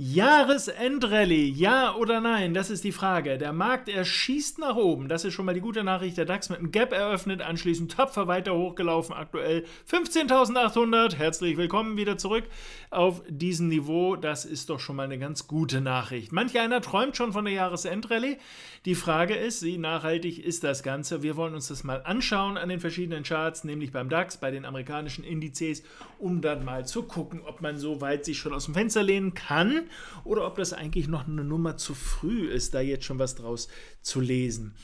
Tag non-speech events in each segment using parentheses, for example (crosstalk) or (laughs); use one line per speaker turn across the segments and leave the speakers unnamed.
Jahresendrallye, ja oder nein? Das ist die Frage. Der Markt, er schießt nach oben. Das ist schon mal die gute Nachricht. Der DAX mit einem Gap eröffnet, anschließend tapfer weiter hochgelaufen. Aktuell 15.800. Herzlich willkommen wieder zurück auf diesem Niveau. Das ist doch schon mal eine ganz gute Nachricht. Manch einer träumt schon von der Jahresendrallye. Die Frage ist, wie nachhaltig ist das Ganze? Wir wollen uns das mal anschauen an den verschiedenen Charts, nämlich beim DAX, bei den amerikanischen Indizes, um dann mal zu gucken, ob man so weit sich schon aus dem Fenster lehnen kann oder ob das eigentlich noch eine Nummer zu früh ist, da jetzt schon was draus zu lesen.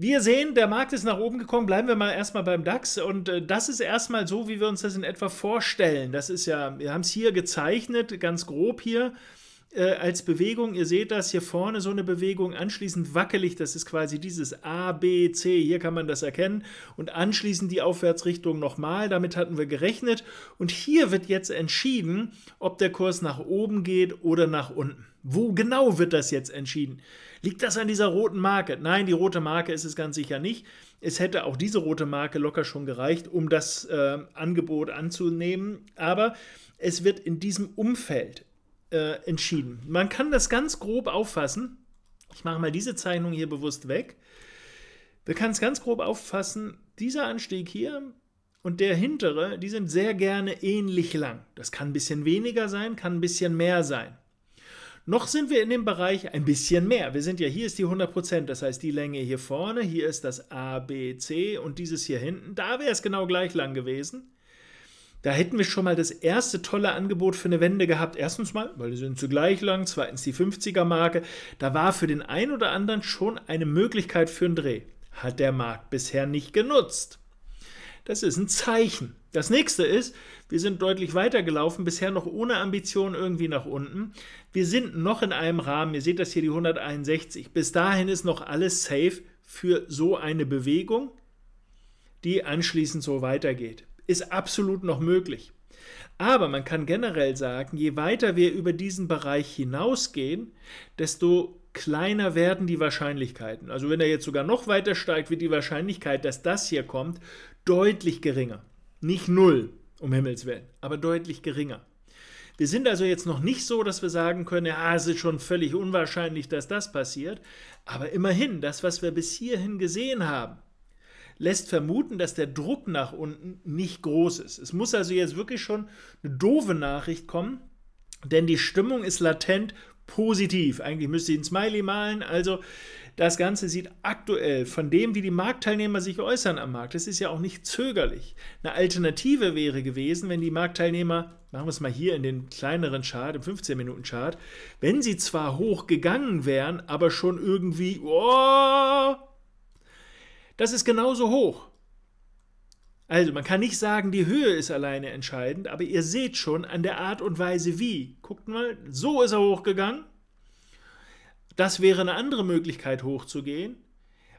Wir sehen, der Markt ist nach oben gekommen. Bleiben wir mal erstmal beim DAX. Und äh, das ist erstmal so, wie wir uns das in etwa vorstellen. Das ist ja, wir haben es hier gezeichnet, ganz grob hier äh, als Bewegung. Ihr seht das hier vorne, so eine Bewegung, anschließend wackelig, das ist quasi dieses A, B, C, hier kann man das erkennen. Und anschließend die Aufwärtsrichtung nochmal, damit hatten wir gerechnet. Und hier wird jetzt entschieden, ob der Kurs nach oben geht oder nach unten. Wo genau wird das jetzt entschieden? Liegt das an dieser roten Marke? Nein, die rote Marke ist es ganz sicher nicht. Es hätte auch diese rote Marke locker schon gereicht, um das äh, Angebot anzunehmen. Aber es wird in diesem Umfeld äh, entschieden. Man kann das ganz grob auffassen. Ich mache mal diese Zeichnung hier bewusst weg. Wir können es ganz grob auffassen. Dieser Anstieg hier und der hintere, die sind sehr gerne ähnlich lang. Das kann ein bisschen weniger sein, kann ein bisschen mehr sein. Noch sind wir in dem Bereich ein bisschen mehr. Wir sind ja, hier ist die 100%, das heißt die Länge hier vorne, hier ist das A, B, C und dieses hier hinten. Da wäre es genau gleich lang gewesen. Da hätten wir schon mal das erste tolle Angebot für eine Wende gehabt. Erstens mal, weil die sind zugleich lang. Zweitens die 50er-Marke. Da war für den einen oder anderen schon eine Möglichkeit für einen Dreh. Hat der Markt bisher nicht genutzt. Das ist ein Zeichen. Das nächste ist, wir sind deutlich weiter gelaufen, bisher noch ohne Ambition irgendwie nach unten. Wir sind noch in einem Rahmen, ihr seht das hier die 161. Bis dahin ist noch alles safe für so eine Bewegung, die anschließend so weitergeht ist absolut noch möglich. Aber man kann generell sagen, je weiter wir über diesen Bereich hinausgehen, desto kleiner werden die Wahrscheinlichkeiten. Also wenn er jetzt sogar noch weiter steigt, wird die Wahrscheinlichkeit, dass das hier kommt, deutlich geringer. Nicht null, um Himmels Willen, aber deutlich geringer. Wir sind also jetzt noch nicht so, dass wir sagen können, ja, es ist schon völlig unwahrscheinlich, dass das passiert. Aber immerhin, das, was wir bis hierhin gesehen haben, lässt vermuten, dass der Druck nach unten nicht groß ist. Es muss also jetzt wirklich schon eine doofe Nachricht kommen, denn die Stimmung ist latent positiv. Eigentlich müsste ich ein Smiley malen. Also das Ganze sieht aktuell von dem, wie die Marktteilnehmer sich äußern am Markt, das ist ja auch nicht zögerlich. Eine Alternative wäre gewesen, wenn die Marktteilnehmer, machen wir es mal hier in den kleineren Chart, im 15-Minuten-Chart, wenn sie zwar hoch gegangen wären, aber schon irgendwie, oh, das ist genauso hoch. Also man kann nicht sagen, die Höhe ist alleine entscheidend, aber ihr seht schon an der Art und Weise wie. Guckt mal, so ist er hochgegangen. Das wäre eine andere Möglichkeit hochzugehen.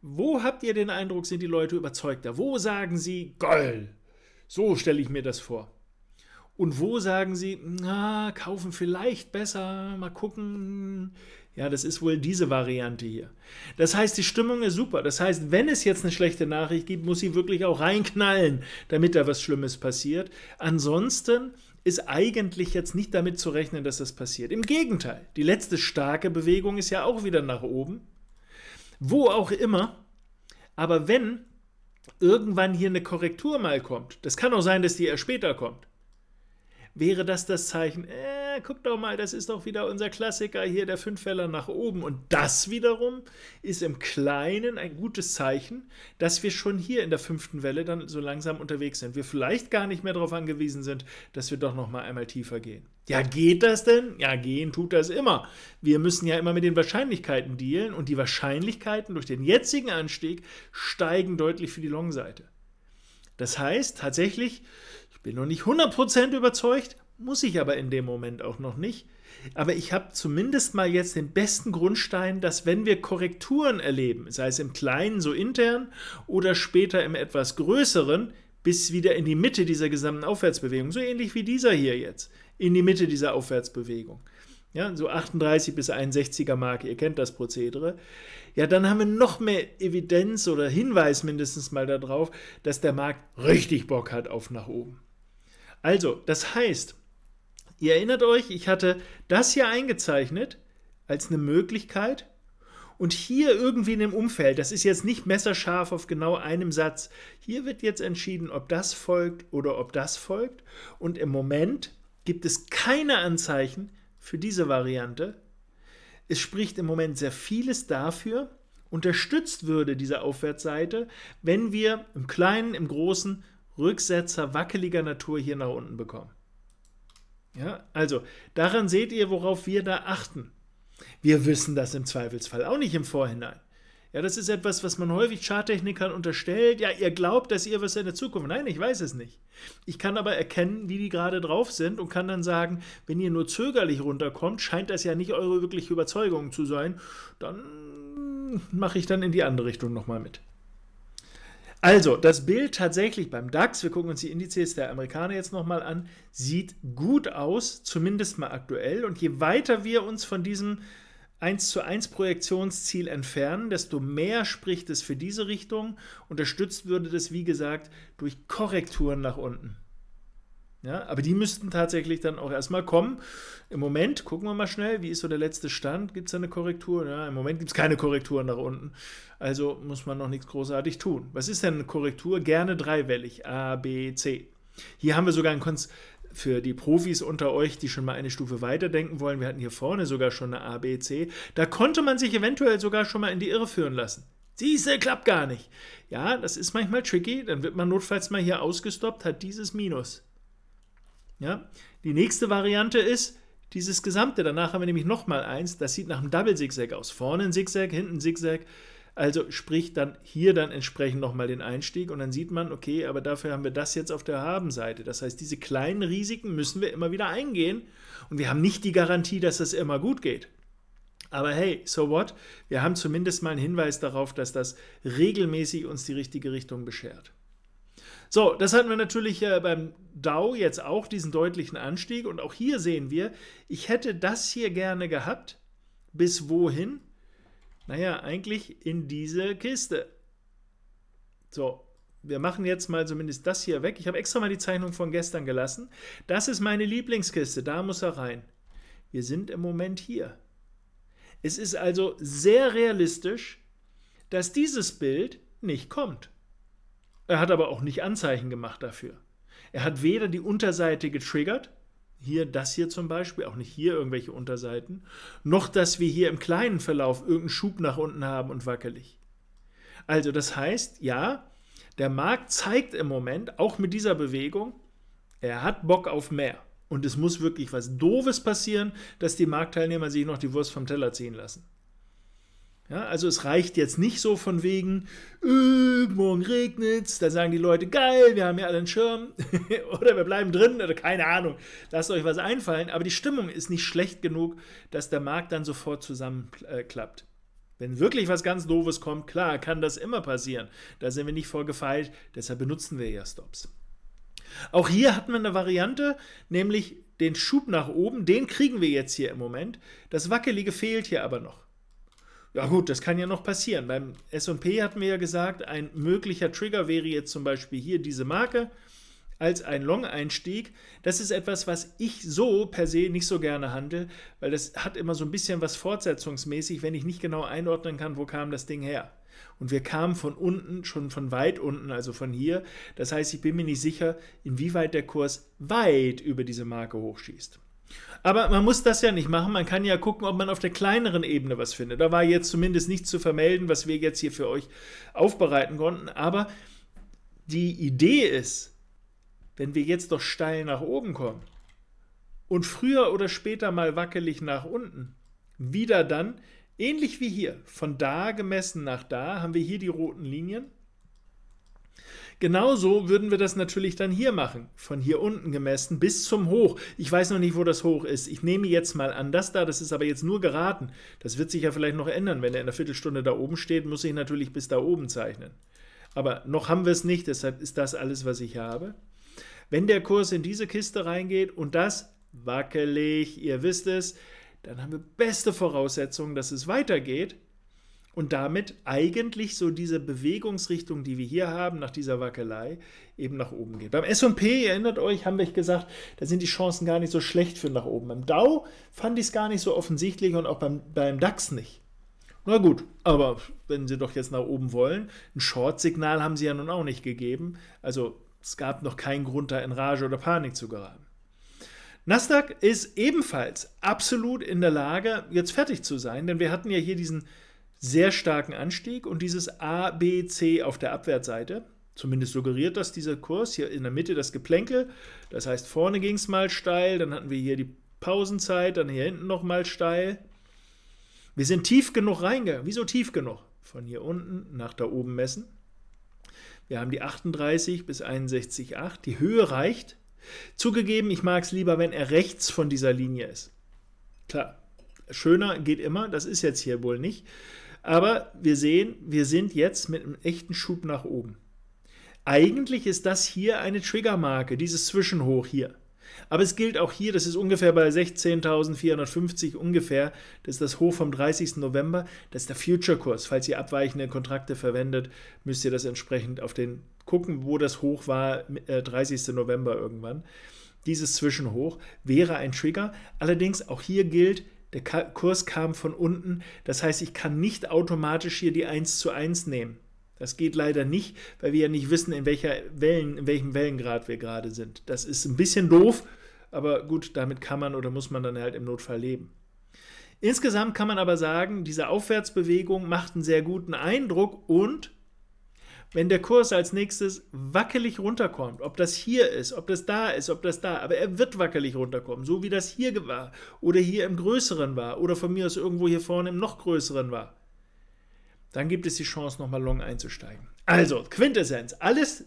Wo habt ihr den Eindruck, sind die Leute überzeugter? Wo sagen sie, Goll, so stelle ich mir das vor. Und wo sagen sie, na, kaufen vielleicht besser, mal gucken. Ja, das ist wohl diese Variante hier. Das heißt, die Stimmung ist super. Das heißt, wenn es jetzt eine schlechte Nachricht gibt, muss sie wirklich auch reinknallen, damit da was Schlimmes passiert. Ansonsten ist eigentlich jetzt nicht damit zu rechnen, dass das passiert. Im Gegenteil, die letzte starke Bewegung ist ja auch wieder nach oben. Wo auch immer. Aber wenn irgendwann hier eine Korrektur mal kommt, das kann auch sein, dass die erst später kommt, wäre das das Zeichen, äh, guck doch mal, das ist doch wieder unser Klassiker hier, der Fünffeller nach oben. Und das wiederum ist im Kleinen ein gutes Zeichen, dass wir schon hier in der fünften Welle dann so langsam unterwegs sind. Wir vielleicht gar nicht mehr darauf angewiesen sind, dass wir doch noch mal einmal tiefer gehen. Ja, geht das denn? Ja, gehen tut das immer. Wir müssen ja immer mit den Wahrscheinlichkeiten dealen und die Wahrscheinlichkeiten durch den jetzigen Anstieg steigen deutlich für die Long-Seite. Das heißt tatsächlich, bin noch nicht 100% überzeugt, muss ich aber in dem Moment auch noch nicht. Aber ich habe zumindest mal jetzt den besten Grundstein, dass wenn wir Korrekturen erleben, sei es im Kleinen, so intern oder später im etwas größeren, bis wieder in die Mitte dieser gesamten Aufwärtsbewegung, so ähnlich wie dieser hier jetzt, in die Mitte dieser Aufwärtsbewegung. Ja, so 38 bis 61er Marke, ihr kennt das Prozedere. Ja, dann haben wir noch mehr Evidenz oder Hinweis mindestens mal darauf, dass der Markt richtig Bock hat auf nach oben. Also, das heißt, Ihr erinnert euch, ich hatte das hier eingezeichnet als eine Möglichkeit und hier irgendwie in dem Umfeld, das ist jetzt nicht messerscharf auf genau einem Satz, hier wird jetzt entschieden, ob das folgt oder ob das folgt und im Moment gibt es keine Anzeichen für diese Variante. Es spricht im Moment sehr vieles dafür, unterstützt würde diese Aufwärtsseite, wenn wir im Kleinen, im Großen Rücksetzer wackeliger Natur hier nach unten bekommen. Ja, also daran seht ihr, worauf wir da achten. Wir wissen das im Zweifelsfall auch nicht im Vorhinein. Ja, das ist etwas, was man häufig Charttechnikern unterstellt. Ja, ihr glaubt, dass ihr was in der Zukunft. Nein, ich weiß es nicht. Ich kann aber erkennen, wie die gerade drauf sind und kann dann sagen, wenn ihr nur zögerlich runterkommt, scheint das ja nicht eure wirkliche Überzeugung zu sein. Dann mache ich dann in die andere Richtung nochmal mit. Also, das Bild tatsächlich beim DAX, wir gucken uns die Indizes der Amerikaner jetzt nochmal an, sieht gut aus, zumindest mal aktuell. Und je weiter wir uns von diesem 1 zu 1 Projektionsziel entfernen, desto mehr spricht es für diese Richtung. Unterstützt würde das, wie gesagt, durch Korrekturen nach unten. Ja, aber die müssten tatsächlich dann auch erstmal kommen. Im Moment, gucken wir mal schnell, wie ist so der letzte Stand? Gibt es da eine Korrektur? Ja, Im Moment gibt es keine Korrektur nach unten. Also muss man noch nichts großartig tun. Was ist denn eine Korrektur? Gerne dreiwellig. A, B, C. Hier haben wir sogar ein Konz für die Profis unter euch, die schon mal eine Stufe weiterdenken wollen. Wir hatten hier vorne sogar schon eine A, B, C. Da konnte man sich eventuell sogar schon mal in die Irre führen lassen. Diese klappt gar nicht. Ja, das ist manchmal tricky. Dann wird man notfalls mal hier ausgestoppt, hat dieses Minus. Ja? Die nächste Variante ist dieses gesamte. Danach haben wir nämlich nochmal eins. Das sieht nach einem Double Zigzag aus. Vorne ein Zigzag, hinten ein Zigzag. Also sprich dann hier dann entsprechend nochmal den Einstieg und dann sieht man, okay, aber dafür haben wir das jetzt auf der Habenseite. Das heißt, diese kleinen Risiken müssen wir immer wieder eingehen und wir haben nicht die Garantie, dass das immer gut geht. Aber hey, so what? Wir haben zumindest mal einen Hinweis darauf, dass das regelmäßig uns die richtige Richtung beschert. So, das hatten wir natürlich äh, beim Dow jetzt auch, diesen deutlichen Anstieg. Und auch hier sehen wir, ich hätte das hier gerne gehabt. Bis wohin? Naja, eigentlich in diese Kiste. So, wir machen jetzt mal zumindest das hier weg. Ich habe extra mal die Zeichnung von gestern gelassen. Das ist meine Lieblingskiste, da muss er rein. Wir sind im Moment hier. Es ist also sehr realistisch, dass dieses Bild nicht kommt. Er hat aber auch nicht Anzeichen gemacht dafür. Er hat weder die Unterseite getriggert, hier das hier zum Beispiel, auch nicht hier irgendwelche Unterseiten, noch dass wir hier im kleinen Verlauf irgendeinen Schub nach unten haben und wackelig. Also das heißt, ja, der Markt zeigt im Moment, auch mit dieser Bewegung, er hat Bock auf mehr. Und es muss wirklich was Doofes passieren, dass die Marktteilnehmer sich noch die Wurst vom Teller ziehen lassen. Ja, also es reicht jetzt nicht so von wegen, äh, morgen regnet's, da sagen die Leute, geil, wir haben ja alle einen Schirm (laughs) oder wir bleiben drin oder keine Ahnung. Lasst euch was einfallen, aber die Stimmung ist nicht schlecht genug, dass der Markt dann sofort zusammenklappt. Äh, Wenn wirklich was ganz Doofes kommt, klar, kann das immer passieren. Da sind wir nicht vorgefeilt, deshalb benutzen wir ja Stops. Auch hier hatten wir eine Variante, nämlich den Schub nach oben, den kriegen wir jetzt hier im Moment. Das Wackelige fehlt hier aber noch. Ja gut, das kann ja noch passieren. Beim S&P hatten wir ja gesagt, ein möglicher Trigger wäre jetzt zum Beispiel hier diese Marke als ein Long-Einstieg. Das ist etwas, was ich so per se nicht so gerne handle, weil das hat immer so ein bisschen was fortsetzungsmäßig, wenn ich nicht genau einordnen kann, wo kam das Ding her. Und wir kamen von unten, schon von weit unten, also von hier. Das heißt, ich bin mir nicht sicher, inwieweit der Kurs weit über diese Marke hochschießt. Aber man muss das ja nicht machen. Man kann ja gucken, ob man auf der kleineren Ebene was findet. Da war jetzt zumindest nichts zu vermelden, was wir jetzt hier für euch aufbereiten konnten. Aber die Idee ist, wenn wir jetzt doch steil nach oben kommen und früher oder später mal wackelig nach unten, wieder dann, ähnlich wie hier, von da gemessen nach da, haben wir hier die roten Linien Genauso würden wir das natürlich dann hier machen, von hier unten gemessen bis zum Hoch. Ich weiß noch nicht, wo das Hoch ist. Ich nehme jetzt mal an das da, das ist aber jetzt nur geraten. Das wird sich ja vielleicht noch ändern. Wenn er in einer Viertelstunde da oben steht, muss ich natürlich bis da oben zeichnen. Aber noch haben wir es nicht, deshalb ist das alles, was ich habe. Wenn der Kurs in diese Kiste reingeht und das wackelig, ihr wisst es, dann haben wir beste Voraussetzungen, dass es weitergeht. Und damit eigentlich so diese Bewegungsrichtung, die wir hier haben, nach dieser Wackelei, eben nach oben geht. Beim S&P, erinnert euch, haben wir gesagt, da sind die Chancen gar nicht so schlecht für nach oben. Beim Dow fand ich es gar nicht so offensichtlich und auch beim, beim DAX nicht. Na gut, aber wenn Sie doch jetzt nach oben wollen, ein Short-Signal haben Sie ja nun auch nicht gegeben. Also es gab noch keinen Grund, da in Rage oder Panik zu geraten. Nasdaq ist ebenfalls absolut in der Lage, jetzt fertig zu sein, denn wir hatten ja hier diesen sehr starken Anstieg und dieses A, B, C auf der Abwärtsseite. Zumindest suggeriert das dieser Kurs. Hier in der Mitte das Geplänkel. Das heißt, vorne ging es mal steil, dann hatten wir hier die Pausenzeit, dann hier hinten nochmal steil. Wir sind tief genug reingegangen. Wieso tief genug? Von hier unten nach da oben messen. Wir haben die 38 bis 61,8. Die Höhe reicht. Zugegeben, ich mag es lieber, wenn er rechts von dieser Linie ist. Klar, schöner geht immer, das ist jetzt hier wohl nicht. Aber wir sehen, wir sind jetzt mit einem echten Schub nach oben. Eigentlich ist das hier eine Triggermarke, dieses Zwischenhoch hier. Aber es gilt auch hier, das ist ungefähr bei 16.450 ungefähr, das ist das Hoch vom 30. November, das ist der Future-Kurs. Falls ihr abweichende Kontrakte verwendet, müsst ihr das entsprechend auf den gucken, wo das Hoch war, 30. Äh, November irgendwann. Dieses Zwischenhoch wäre ein Trigger. Allerdings auch hier gilt, der Kurs kam von unten. Das heißt, ich kann nicht automatisch hier die 1 zu 1 nehmen. Das geht leider nicht, weil wir ja nicht wissen, in, welcher Wellen, in welchem Wellengrad wir gerade sind. Das ist ein bisschen doof, aber gut, damit kann man oder muss man dann halt im Notfall leben. Insgesamt kann man aber sagen, diese Aufwärtsbewegung macht einen sehr guten Eindruck und wenn der Kurs als nächstes wackelig runterkommt, ob das hier ist, ob das da ist, ob das da, aber er wird wackelig runterkommen, so wie das hier war oder hier im größeren war oder von mir aus irgendwo hier vorne im noch größeren war, dann gibt es die Chance, nochmal long einzusteigen. Also, Quintessenz. Alles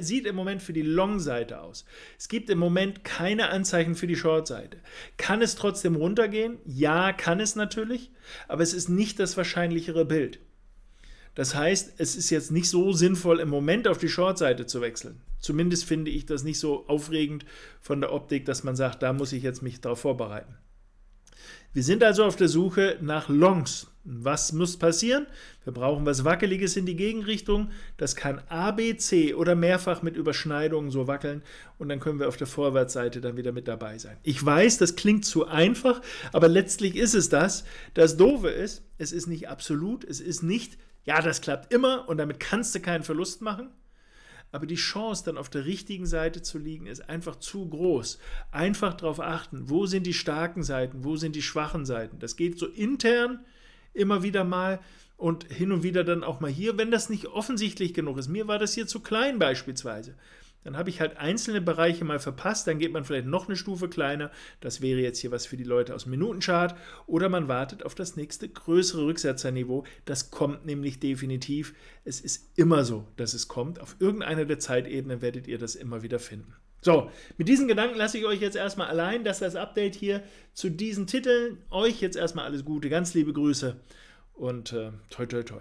sieht im Moment für die Long-Seite aus. Es gibt im Moment keine Anzeichen für die Short-Seite. Kann es trotzdem runtergehen? Ja, kann es natürlich, aber es ist nicht das wahrscheinlichere Bild. Das heißt, es ist jetzt nicht so sinnvoll, im Moment auf die Short-Seite zu wechseln. Zumindest finde ich das nicht so aufregend von der Optik, dass man sagt, da muss ich jetzt mich darauf vorbereiten. Wir sind also auf der Suche nach Longs. Was muss passieren? Wir brauchen was Wackeliges in die Gegenrichtung. Das kann A, B, C oder mehrfach mit Überschneidungen so wackeln und dann können wir auf der Vorwärtsseite dann wieder mit dabei sein. Ich weiß, das klingt zu einfach, aber letztlich ist es das. Das Doofe ist, es ist nicht absolut, es ist nicht ja, das klappt immer und damit kannst du keinen Verlust machen. Aber die Chance, dann auf der richtigen Seite zu liegen, ist einfach zu groß. Einfach darauf achten, wo sind die starken Seiten, wo sind die schwachen Seiten. Das geht so intern immer wieder mal und hin und wieder dann auch mal hier, wenn das nicht offensichtlich genug ist. Mir war das hier zu klein beispielsweise dann habe ich halt einzelne Bereiche mal verpasst, dann geht man vielleicht noch eine Stufe kleiner, das wäre jetzt hier was für die Leute aus dem Minutenchart, oder man wartet auf das nächste größere Rücksetzerniveau, das kommt nämlich definitiv, es ist immer so, dass es kommt, auf irgendeiner der Zeitebenen werdet ihr das immer wieder finden. So, mit diesen Gedanken lasse ich euch jetzt erstmal allein, dass das Update hier zu diesen Titeln, euch jetzt erstmal alles Gute, ganz liebe Grüße und äh, toi toi toi.